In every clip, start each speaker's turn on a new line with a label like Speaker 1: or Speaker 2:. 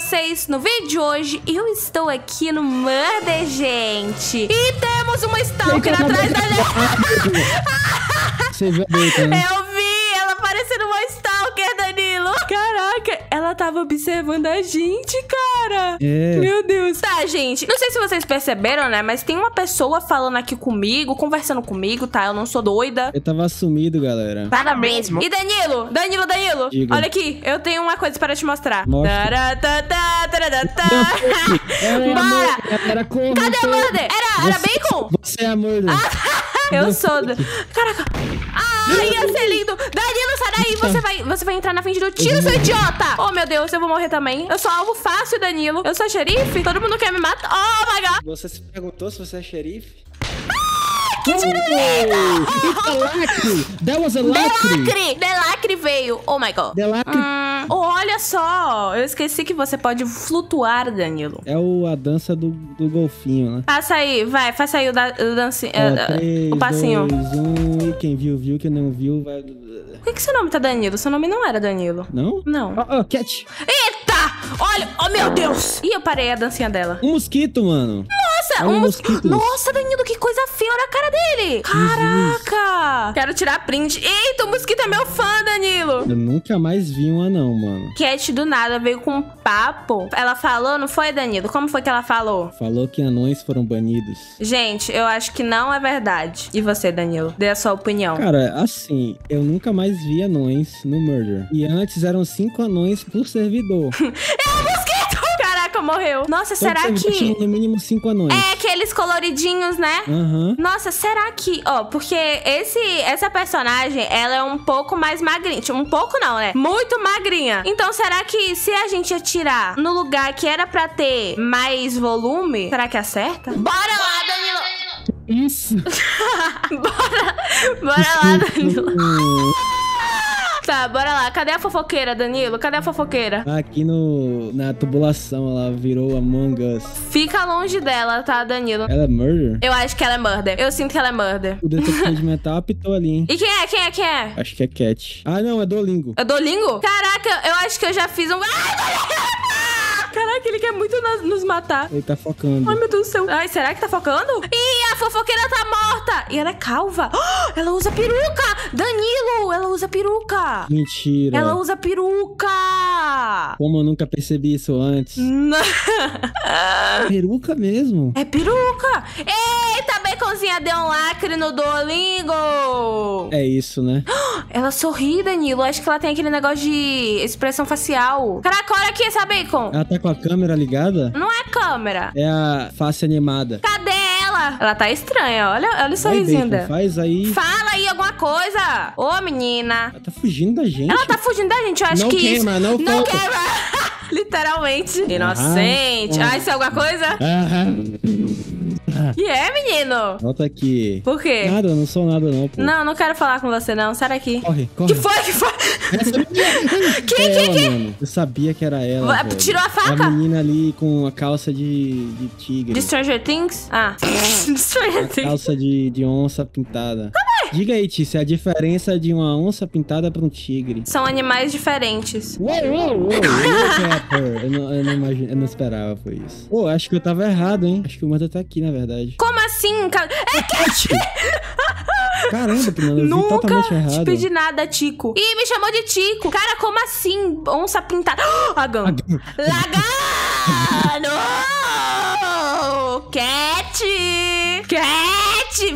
Speaker 1: vocês no vídeo de hoje. Eu estou aqui no Murder, gente. E temos uma Stalker atrás da.
Speaker 2: Você viu a beta, né?
Speaker 1: Eu ela tava observando a gente, cara.
Speaker 2: É.
Speaker 1: Meu Deus. Tá, gente. Não sei se vocês perceberam, né? Mas tem uma pessoa falando aqui comigo, conversando comigo, tá? Eu não sou doida.
Speaker 2: Eu tava sumido, galera.
Speaker 1: Para mesmo. E Danilo? Danilo, Danilo.
Speaker 2: Diga.
Speaker 1: Olha aqui, eu tenho uma coisa para te mostrar.
Speaker 2: Mostra.
Speaker 1: Taratata.
Speaker 2: Ela é
Speaker 1: Bora. Cadê a Murder? Era, era
Speaker 2: Você-
Speaker 1: bacon?
Speaker 2: Você é a Murder.
Speaker 1: Eu sou. Caraca. Ai, ia ser lindo. Danilo, sai daí. Você vai, você vai entrar na frente do tiro, seu idiota. Oh, meu Deus, eu vou morrer também. Eu sou alvo fácil, Danilo. Eu sou xerife. Todo mundo quer me matar. Oh, my God.
Speaker 2: Você se perguntou se você é xerife?
Speaker 1: Que tiro
Speaker 2: lindo! It's a lacre! That was a lacre!
Speaker 1: Delacre. Delacre veio. Oh, my God.
Speaker 2: Delacre
Speaker 1: Hum, olha só. Eu esqueci que você pode flutuar, Danilo.
Speaker 2: é o, a dança do, do golfinho, né?
Speaker 1: Passa aí, vai, faça aí o, da, o dancinho.
Speaker 2: Ó, três,
Speaker 1: o passinho.
Speaker 2: dois, um, quem viu, viu, quem não viu, vai...
Speaker 1: Por que, que seu nome tá Danilo? Seu nome não era Danilo.
Speaker 2: Não?
Speaker 1: Não.
Speaker 2: Ó, ó, cat!
Speaker 1: Eita! Olha! Oh, meu Deus! Ih, eu parei a dancinha dela.
Speaker 2: Um mosquito, mano!
Speaker 1: Nossa,
Speaker 2: Olha
Speaker 1: um
Speaker 2: os
Speaker 1: mos-
Speaker 2: mosquitos.
Speaker 1: Nossa, Danilo, feia na cara dele! Caraca! Quero tirar print. Eita, o mosquito é meu fã, Danilo!
Speaker 2: Eu nunca mais vi um anão, mano.
Speaker 1: Cat do nada veio com um papo. Ela falou, não foi, Danilo? Como foi que ela falou?
Speaker 2: Falou que anões foram banidos.
Speaker 1: Gente, eu acho que não é verdade. E você, Danilo? Dê a sua opinião.
Speaker 2: Cara, assim, eu nunca mais vi anões no Murder. E antes eram cinco anões por servidor.
Speaker 1: Caraca, morreu. Nossa,
Speaker 2: Todo
Speaker 1: será que...
Speaker 2: no mínimo cinco anões.
Speaker 1: É aqueles coloridinhos, né?
Speaker 2: Aham.
Speaker 1: Nossa, será que, ó, porque esse essa personagem, ela é um pouco mais magrinha, Tipo, um pouco não, né? Muito magrinha. Então, será que se a gente atirar no lugar que era pra ter mais volume, será que acerta? Bora lá, Danilo.
Speaker 2: Isso!
Speaker 1: Bora. Bora lá, Danilo. Tá, bora lá. Cadê a fofoqueira, Danilo? Cadê a fofoqueira?
Speaker 2: Aqui no, na tubulação, ela virou Among Us.
Speaker 1: Fica longe dela, tá, Danilo?
Speaker 2: Ela é Murder?
Speaker 1: Eu acho que ela é murder. Eu sinto que ela é murder.
Speaker 2: O detector de metal apitou ali, hein?
Speaker 1: E quem é? Quem é? Quem é?
Speaker 2: Acho que é Cat. Ah, não, é Dolingo.
Speaker 1: É Dolingo? Caraca, eu acho que eu já fiz um. Ai, Caraca, ele quer muito nos matar.
Speaker 2: Ele tá focando.
Speaker 1: Ai, meu Deus do céu. Ai, será que tá focando? Ih, a fofoqueira tá morta. E ela é calva. Ah, ela usa peruca. Danilo, usa peruca.
Speaker 2: Mentira.
Speaker 1: Ela usa peruca.
Speaker 2: Como eu nunca percebi isso antes.
Speaker 1: Não.
Speaker 2: Peruca mesmo?
Speaker 1: É peruca. Eita, Baconzinha deu um lacre no Duolingo.
Speaker 2: É isso, né?
Speaker 1: Ela sorri, Danilo. Acho que ela tem aquele negócio de expressão facial. Caraca, olha aqui essa Bacon.
Speaker 2: Ela tá com a câmera ligada?
Speaker 1: Não é câmera.
Speaker 2: É a face animada.
Speaker 1: Cadê ela? Ela tá estranha. Olha, olha o sorrisinho dela.
Speaker 2: faz aí.
Speaker 1: Fala aí alguma coisa. Ô, menina.
Speaker 2: Ela tá fugindo da gente.
Speaker 1: Ela tá fugindo da gente. Eu acho
Speaker 2: Não
Speaker 1: que isso...
Speaker 2: queima, não
Speaker 1: Não
Speaker 2: foca.
Speaker 1: queima. Literalmente. Inocente.
Speaker 2: Ah.
Speaker 1: Ah, isso é alguma coisa?
Speaker 2: Aham.
Speaker 1: E é, menino?
Speaker 2: Volta aqui.
Speaker 1: Por quê?
Speaker 2: Nada, eu não sou nada não, pô.
Speaker 1: Não, não quero falar com você, não. Sai daqui.
Speaker 2: Corre, corre.
Speaker 1: Que foi? Que foi? Quem,
Speaker 2: é
Speaker 1: quem,
Speaker 2: ela,
Speaker 1: quem?
Speaker 2: Eu sabia que era ela,
Speaker 1: Vai, tirou a faca?
Speaker 2: É a menina ali com a calça de, de tigre.
Speaker 1: De Stranger Things? Ah. Stranger Things.
Speaker 2: calça de, de onça pintada. Diga aí, Tícia, a diferença de uma onça pintada pra um tigre.
Speaker 1: São animais diferentes.
Speaker 2: Uou, uou, uou. Eu não, eu não imagino, eu não esperava por isso. Pô, acho que eu tava errado, hein? Acho que o Manda tá aqui, na verdade.
Speaker 1: Como assim? ca- É
Speaker 2: Cat! Caramba, que mano, eu vi
Speaker 1: Nunca
Speaker 2: totalmente
Speaker 1: te
Speaker 2: errado.
Speaker 1: pedi nada, Tico. Ih, me chamou de Tico. Cara, como assim? Onça pintada. Agão. Lagano!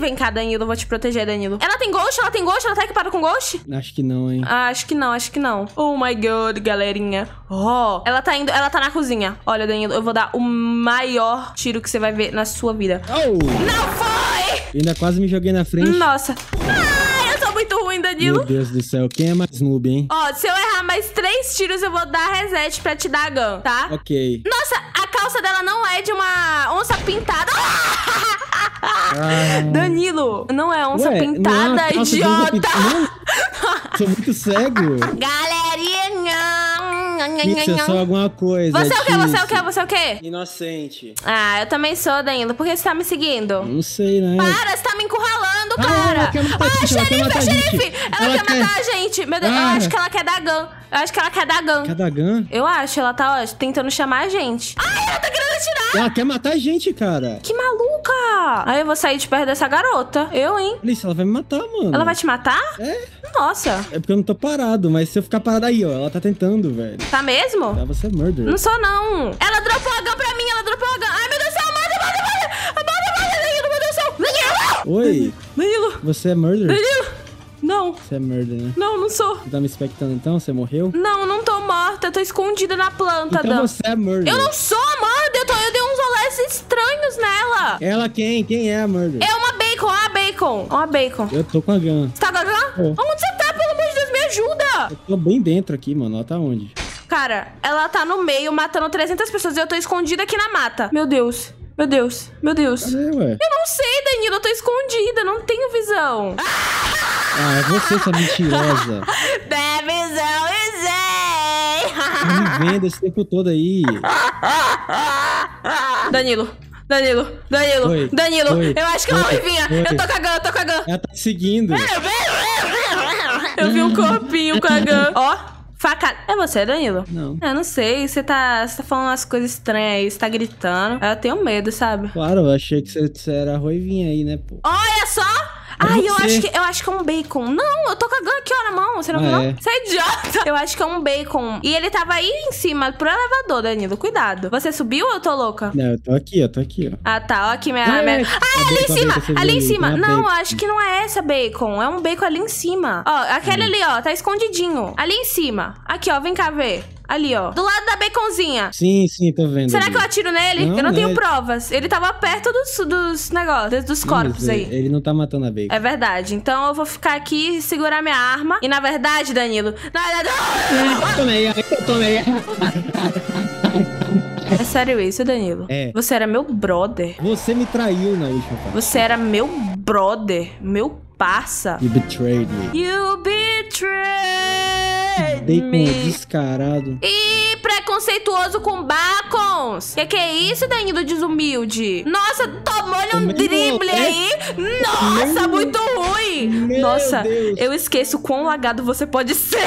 Speaker 1: Vem cá, Danilo. eu Vou te proteger, Danilo. Ela tem ghost? Ela tem ghost? Ela tá equipada com ghost?
Speaker 2: Acho que não, hein?
Speaker 1: Ah, acho que não, acho que não. Oh my god, galerinha. Ó, ela tá indo, ela tá na cozinha. Olha, Danilo, eu vou dar o maior tiro que você vai ver na sua vida.
Speaker 2: Oh!
Speaker 1: Não foi!
Speaker 2: Ainda quase me joguei na frente.
Speaker 1: Nossa. Ai, eu sou muito ruim,
Speaker 2: Meu
Speaker 1: Danilo.
Speaker 2: Deus do céu, quem é mais noob, hein?
Speaker 1: Ó, se eu errar mais três tiros, eu vou dar reset pra te dar gun, tá?
Speaker 2: Ok.
Speaker 1: Nossa, a calça dela não é de uma onça pintada.
Speaker 2: Ah.
Speaker 1: Danilo, não é onça
Speaker 2: Ué, não é
Speaker 1: pintada,
Speaker 2: calça onça
Speaker 1: idiota.
Speaker 2: Não, Sou muito cego.
Speaker 1: Galerinha.
Speaker 2: Isso é só alguma coisa.
Speaker 1: Você é o quê? Você é o quê?
Speaker 2: Tícia.
Speaker 1: Você é o quê?
Speaker 2: Inocente.
Speaker 1: Ah, eu também sou, Danilo. Por que você tá me seguindo?
Speaker 2: Não sei, né?
Speaker 1: Para, você tá me encurralando,
Speaker 2: Ah,
Speaker 1: cara.
Speaker 2: ela quer
Speaker 1: ah,
Speaker 2: gente, ela quer
Speaker 1: xerife,
Speaker 2: matar a
Speaker 1: xerife.
Speaker 2: gente.
Speaker 1: Ela,
Speaker 2: Ela
Speaker 1: quer,
Speaker 2: quer-
Speaker 1: matar a gente. Meu Deus, eu
Speaker 2: Ah.
Speaker 1: acho que ela quer dar gun. Eu acho que ela quer dar gun.
Speaker 2: Cada Gun.
Speaker 1: Eu acho, ela tá, ó, tentando chamar a gente. Ai, ela tá querendo atirar!
Speaker 2: Ela quer matar a gente, cara.
Speaker 1: Que Aí eu vou sair de perto dessa garota. Eu, hein?
Speaker 2: Alice, ela vai me matar, mano.
Speaker 1: Ela vai te matar?
Speaker 2: É.
Speaker 1: Nossa.
Speaker 2: É porque eu não tô parado, mas se eu ficar parado aí, ó, ela tá tentando, velho.
Speaker 1: Tá mesmo?
Speaker 2: Tá, você é murder.
Speaker 1: Não sou, não. Ela dropou a gun pra mim, ela dropou a gun. Ai, meu Deus do céu, manda, manda. Manda, manda, Danilo, meu Deus do céu. Danilo!
Speaker 2: Oi,
Speaker 1: Danilo!
Speaker 2: você é murder?
Speaker 1: Danilo! Não,
Speaker 2: Você é murder, né?
Speaker 1: não, não sou.
Speaker 2: Você tá me expectando então? Você morreu?
Speaker 1: Não, não tô morta, eu tô escondida na planta,
Speaker 2: Então
Speaker 1: Dan.
Speaker 2: você é murder.
Speaker 1: Eu não sou amanda, estranhos nela.
Speaker 2: Ela quem? Quem é a murder?
Speaker 1: É uma bacon, uma bacon, uma bacon.
Speaker 2: Eu tô com a Gun.
Speaker 1: Você tá com a gun?
Speaker 2: É.
Speaker 1: Onde você tá? Pelo amor de Deus, me ajuda.
Speaker 2: Eu tô bem dentro aqui, mano. Ela tá onde?
Speaker 1: Cara, ela tá no meio matando 300 pessoas e eu tô escondida aqui na mata. Meu Deus, meu Deus, meu Deus.
Speaker 2: Cadê, ué?
Speaker 1: Eu não sei, Danilo, eu tô escondida, não tenho visão.
Speaker 2: Ah, é você, essa mentirosa.
Speaker 1: Da visão, e
Speaker 2: Tá me vendo esse tempo todo aí.
Speaker 1: Danilo, Danilo, Danilo,
Speaker 2: Oi,
Speaker 1: Danilo,
Speaker 2: oi,
Speaker 1: eu acho que ela vai vir. Eu tô cagando, eu tô cagando.
Speaker 2: Ela tá te seguindo.
Speaker 1: Eu vi um corpinho cagando. Ó, facada. É você, Danilo?
Speaker 2: Não.
Speaker 1: Eu não sei, você tá, você tá falando umas coisas estranhas aí, você tá gritando. Eu tenho medo, sabe?
Speaker 2: Claro, eu achei que você, você era ruivinha aí, né, pô?
Speaker 1: Olha só! Ai, eu acho, que, eu acho que é um bacon. Não, eu tô cagando aqui, ó, na mão. Você não
Speaker 2: Ah,
Speaker 1: viu, não?
Speaker 2: é?
Speaker 1: Você é idiota. Eu acho que é um bacon. E ele tava aí em cima, pro elevador, Danilo. Cuidado. Você subiu ou eu tô louca?
Speaker 2: Não, eu tô aqui, eu tô aqui, ó.
Speaker 1: Ah, tá. Ó aqui minha...
Speaker 2: Ah,
Speaker 1: minha...
Speaker 2: é.
Speaker 1: Ah,
Speaker 2: A
Speaker 1: ali em cima. Ali em cima. Não, acho que não é essa bacon. É um bacon ali em cima. Ó, aquele ali, ó. Tá escondidinho. Ali em cima. Aqui, ó. Vem cá ver. Ali, ó. Do lado da baconzinha.
Speaker 2: Sim, sim, tô vendo.
Speaker 1: Será
Speaker 2: ali.
Speaker 1: que eu atiro nele?
Speaker 2: Não,
Speaker 1: eu não
Speaker 2: né?
Speaker 1: tenho provas. Ele tava perto dos, dos negócios, dos corpos aí.
Speaker 2: Ele, não tá matando a bacon.
Speaker 1: É verdade. Então eu vou ficar aqui e segurar minha arma. E na verdade, Danilo. Na verdade.
Speaker 2: Eu tomei, eu tomei.
Speaker 1: É sério isso, Danilo?
Speaker 2: É.
Speaker 1: Você era meu brother.
Speaker 2: Você me traiu na última parte.
Speaker 1: Você era meu brother. Meu parça.
Speaker 2: You betrayed me.
Speaker 1: You betrayed
Speaker 2: Bacon
Speaker 1: me.
Speaker 2: descarado.
Speaker 1: Ih, preconceituoso com bacons. Que que é isso, Danilo desumilde? Nossa, tomou-lhe um
Speaker 2: Meu
Speaker 1: drible
Speaker 2: Deus.
Speaker 1: aí. Nossa,
Speaker 2: Meu-
Speaker 1: muito ruim.
Speaker 2: Meu
Speaker 1: Nossa,
Speaker 2: Deus.
Speaker 1: eu esqueço quão lagado você pode ser.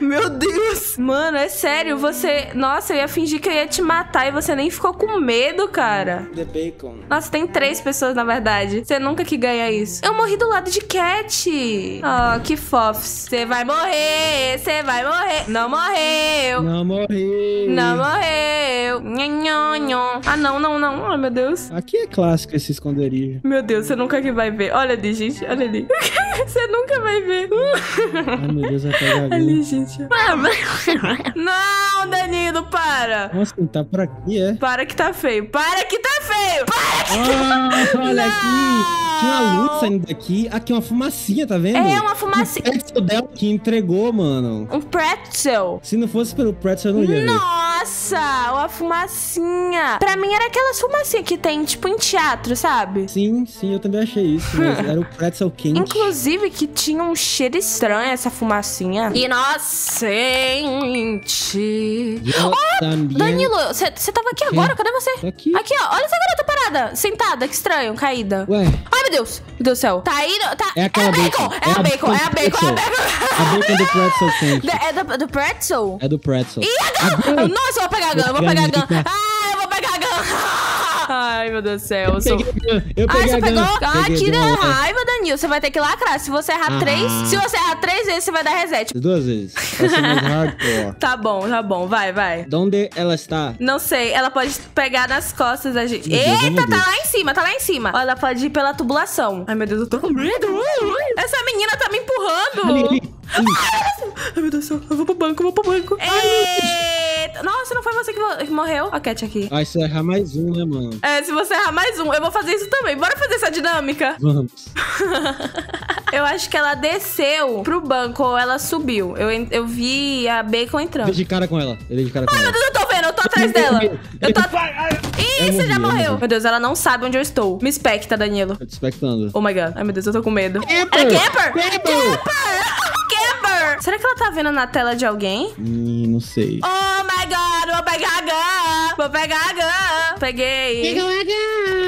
Speaker 1: Meu Deus. Mano, é sério, você... Nossa, eu ia fingir que eu ia te matar e você nem ficou com medo, cara.
Speaker 2: The bacon.
Speaker 1: Nossa, tem três pessoas, na verdade. Você nunca que ganha isso. Eu morri do lado de Cat. Oh, que fofos. Você vai morrer, você vai morrer. Não morreu.
Speaker 2: Não morri.
Speaker 1: Não morreu. Nhonhonhon. Ah, não, não, não. Ai, meu Deus.
Speaker 2: Aqui é clássico esse esconderijo.
Speaker 1: Meu Deus, você nunca que vai ver. Olha ali, gente. Olha ali. você nunca vai ver.
Speaker 2: Ai, meu Deus, vai pegar
Speaker 1: ali,
Speaker 2: Gun.
Speaker 1: gente. Não, Danilo, para.
Speaker 2: Nossa, tá por aqui, é?
Speaker 1: Para que tá feio. Para que tá feio. Para.
Speaker 2: Ah, olha
Speaker 1: Não.
Speaker 2: aqui. Tinha uma luz saindo daqui. Aqui, uma fumacinha, tá vendo?
Speaker 1: É uma fumacinha.
Speaker 2: O pretzel dela que entregou, mano.
Speaker 1: Um pretzel.
Speaker 2: Se não fosse pelo pretzel, eu não ia ver.
Speaker 1: Nossa, uma fumacinha. Pra mim era aquelas fumacinhas que tem, tipo, em teatro, sabe?
Speaker 2: Sim, sim, eu também achei isso. Mas era o pretzel quente.
Speaker 1: Inclusive que tinha um cheiro estranho essa fumacinha. Inocente.
Speaker 2: Também-
Speaker 1: Danilo, você tava aqui agora? Cadê você?
Speaker 2: Tô aqui.
Speaker 1: Aqui, ó. Olha essa garota parada. Sentada. Que estranho. Caída.
Speaker 2: Ué,
Speaker 1: Ai, meu Deus. Meu Deus do céu. Tá aí. Tá...
Speaker 2: é aquela
Speaker 1: é bacon. É a bacon. É a bacon. É a bacon.
Speaker 2: A bacon do pretzel quente.
Speaker 1: É do, do pretzel?
Speaker 2: É do pretzel.
Speaker 1: Ih, a gun! Nossa, eu vou pegar a gun, eu vou pegar a gun.
Speaker 2: aqui, tá?
Speaker 1: Ah, eu vou pegar a gun. Ai, meu Deus do céu. Eu sou...
Speaker 2: Peguei Eu
Speaker 1: Ah,
Speaker 2: peguei
Speaker 1: você
Speaker 2: a
Speaker 1: pegou? Ah,
Speaker 2: Peguei,
Speaker 1: que raiva, Você vai ter que lacrar. Se você errar
Speaker 2: Ah.
Speaker 1: três... Se você errar três vezes, você vai dar reset.
Speaker 2: Duas vezes. Vai ser mais hardcore.
Speaker 1: Tá bom, tá bom. Vai, vai.
Speaker 2: Onde ela está?
Speaker 1: Não sei, ela pode pegar nas costas da gente.
Speaker 2: Meu Deus,
Speaker 1: Eita,
Speaker 2: meu
Speaker 1: tá
Speaker 2: Deus.
Speaker 1: lá em cima, tá lá em cima. Ó, ela pode ir pela tubulação. Ai, meu Deus, eu tô com medo. Essa menina tá me empurrando.
Speaker 2: Ali, ali. ali.
Speaker 1: Ai, meu Deus do céu. Eu vou pro banco, eu vou pro banco. Eita. Nossa, não foi você que, mo- que morreu? A Cat aqui.
Speaker 2: Ah, se eu errar mais um, né, mano?
Speaker 1: É, se você errar mais um, eu vou fazer isso também. Bora fazer essa dinâmica.
Speaker 2: Vamos.
Speaker 1: Eu acho que ela desceu pro banco ou ela subiu. Eu, eu vi a Bacon entrando.
Speaker 2: Dei de cara com ela. Eu dei de cara com
Speaker 1: Meu
Speaker 2: ela.
Speaker 1: Deus, eu tô vendo, eu tô atrás dela. Eu tô. Ih,
Speaker 2: Eu
Speaker 1: você já
Speaker 2: eu
Speaker 1: morreu. Meu Deus, ela não sabe onde eu estou. Me especta, Danilo.
Speaker 2: Tô te expectando.
Speaker 1: Oh my god. Ai, meu Deus, eu tô com medo.
Speaker 2: Camper!
Speaker 1: Era camper?
Speaker 2: Camper!
Speaker 1: Camper! Será que ela tá vendo na tela de alguém?
Speaker 2: Hum, não sei.
Speaker 1: Oh my god, vou pegar a Gun. Vou pegar a Gun. Peguei. Peguei a Gun.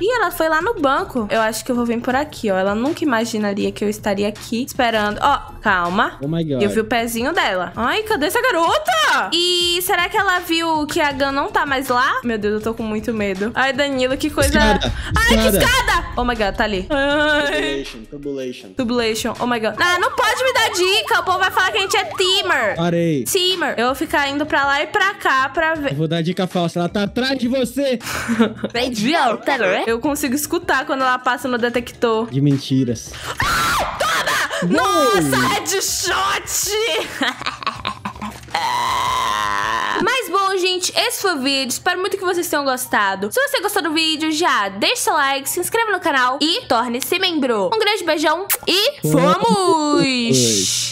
Speaker 1: Ih, ela foi lá no banco. Eu acho que eu vou vir por aqui, ó. Ela nunca imaginaria que eu estaria aqui esperando. Ó, calma.
Speaker 2: Oh my god.
Speaker 1: Eu vi o pezinho dela. Ai, cadê essa garota? E será que ela viu que a Gun não tá mais lá? Meu Deus, eu tô com muito medo. Ai, Danilo, que coisa...
Speaker 2: Escada,
Speaker 1: Ai, que
Speaker 2: escada.
Speaker 1: escada! Oh my God, tá ali. Ai.
Speaker 2: Tubulation, tubulation.
Speaker 1: Tubulation. Oh my God. Ah, não pode me dar dica. O povo vai falar que a gente é teamer.
Speaker 2: Parei.
Speaker 1: Teamer. Eu vou ficar indo pra lá e pra cá pra
Speaker 2: Eu
Speaker 1: ver.
Speaker 2: vou dar dica falsa. Ela tá atrás de você.
Speaker 1: Eu consigo escutar quando ela passa no detector.
Speaker 2: De mentiras.
Speaker 1: Nossa, headshot! Mas bom, gente, esse foi o vídeo. Espero muito que vocês tenham gostado. Se você gostou do vídeo, já deixa seu like, se inscreva no canal e torne-se membro. Um grande beijão e fomos!